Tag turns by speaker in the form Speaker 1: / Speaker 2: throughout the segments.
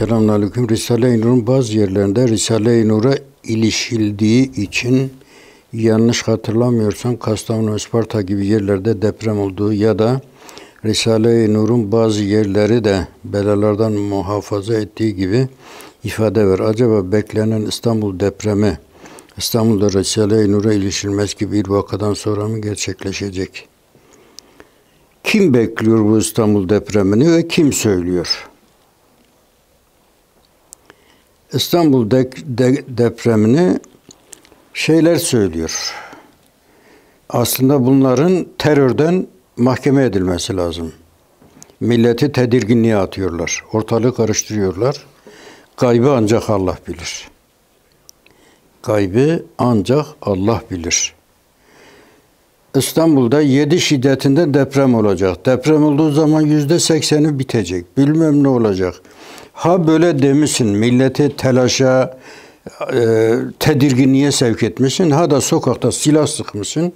Speaker 1: Selamünaleyküm. Risale-i Nur'un bazı yerlerinde Risale-i Nur'a ilişildiği için yanlış hatırlamıyorsam Kastamonu, Isparta gibi yerlerde deprem olduğu ya da Risale-i Nur'un bazı yerleri de belalardan muhafaza ettiği gibi ifade ver. Acaba beklenen İstanbul depremi İstanbul'da Risale-i Nur'a ilişilmez gibi bir vakadan sonra mı gerçekleşecek? Kim bekliyor bu İstanbul depremini ve kim söylüyor? İstanbul de, de, depremini şeyler söylüyor. Aslında bunların terörden mahkeme edilmesi lazım. Milleti tedirginliğe atıyorlar. Ortalığı karıştırıyorlar. Gaybı ancak Allah bilir. Gaybı ancak Allah bilir. İstanbul'da 7 şiddetinde deprem olacak. Deprem olduğu zaman yüzde sekseni bitecek. Bilmem ne olacak. Ha böyle demişsin, milleti telaşa, e, tedirginliğe sevk etmişsin. Ha da sokakta silah sıkmışsın.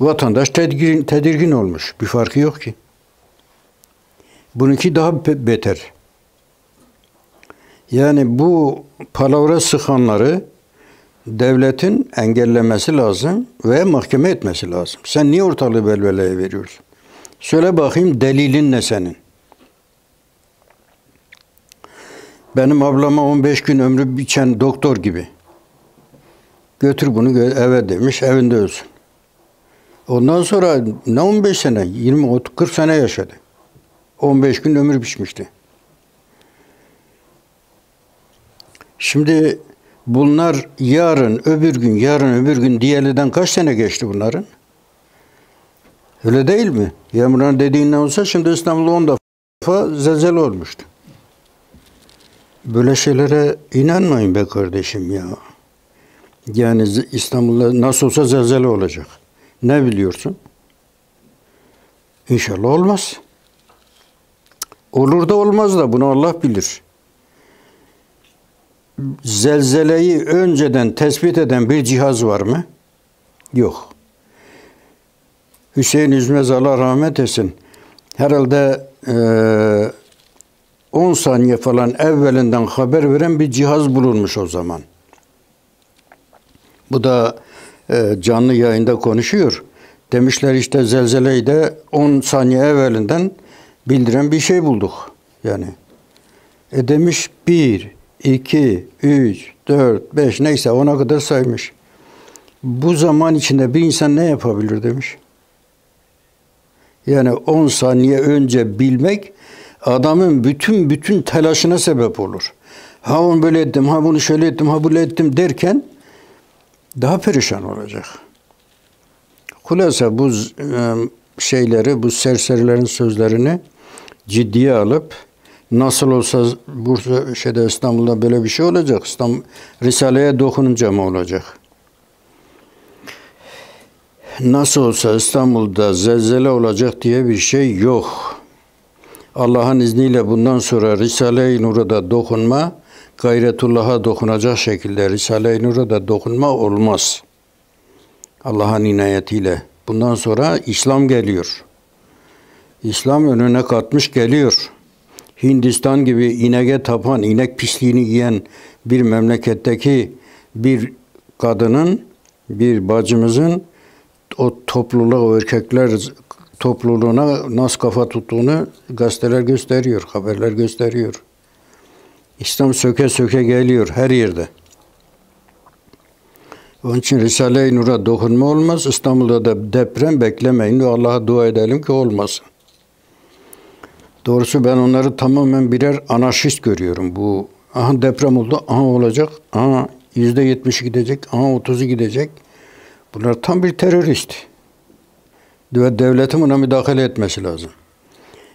Speaker 1: Vatandaş tedirgin, tedirgin olmuş. Bir farkı yok ki. Bununki daha beter. Yani bu palavra sıkanları devletin engellemesi lazım ve mahkeme etmesi lazım. Sen niye ortalığı belveleye veriyorsun? Söyle bakayım delilin ne senin? Benim ablama 15 gün ömrü biçen doktor gibi. Götür bunu eve demiş, evinde ölsün. Ondan sonra ne 15 sene, 20, 40 sene yaşadı. 15 gün ömür biçmişti. Şimdi bunlar yarın, öbür gün, yarın, öbür gün diyeliden kaç sene geçti bunların? Öyle değil mi? Yağmur'un dediğinden olsa şimdi İstanbul'da 10 defa zelzele olmuştu. Böyle şeylere inanmayın be kardeşim ya. Yani İstanbul'da nasıl olsa zelzele olacak. Ne biliyorsun? İnşallah olmaz. Olur da olmaz da bunu Allah bilir. Zelzeleyi önceden tespit eden bir cihaz var mı? Yok. Hüseyin Üzmez Allah rahmet etsin. Herhalde eee 10 saniye falan evvelinden haber veren bir cihaz bulunmuş o zaman. Bu da e, canlı yayında konuşuyor. Demişler işte zelzeleyi de 10 saniye evvelinden bildiren bir şey bulduk. Yani. E demiş 1, 2, 3, 4, 5 neyse ona kadar saymış. Bu zaman içinde bir insan ne yapabilir demiş. Yani 10 saniye önce bilmek adamın bütün bütün telaşına sebep olur. Ha onu böyle ettim, ha bunu şöyle ettim, ha böyle ettim derken daha perişan olacak. Kulasa bu e, şeyleri, bu serserilerin sözlerini ciddiye alıp nasıl olsa Bursa şeyde İstanbul'da böyle bir şey olacak. İstanbul Risale'ye dokununca mı olacak? Nasıl olsa İstanbul'da zelzele olacak diye bir şey yok. Allah'ın izniyle bundan sonra Risale-i Nur'a da dokunma, gayretullah'a dokunacak şekilde Risale-i Nur'a da dokunma olmaz. Allah'ın inayetiyle. Bundan sonra İslam geliyor. İslam önüne katmış geliyor. Hindistan gibi inege tapan, inek pisliğini yiyen bir memleketteki bir kadının, bir bacımızın o topluluğa, o erkekler topluluğuna nasıl kafa tuttuğunu gazeteler gösteriyor, haberler gösteriyor. İslam söke söke geliyor her yerde. Onun için Risale-i Nur'a dokunma olmaz. İstanbul'da da deprem beklemeyin. Allah'a dua edelim ki olmasın. Doğrusu ben onları tamamen birer anarşist görüyorum. Bu aha deprem oldu, aha olacak, aha yüzde yetmişi gidecek, aha otuzu gidecek. Bunlar tam bir terörist devletin buna müdahale etmesi lazım.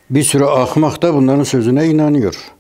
Speaker 1: Bir sürü ahmak da bunların sözüne inanıyor.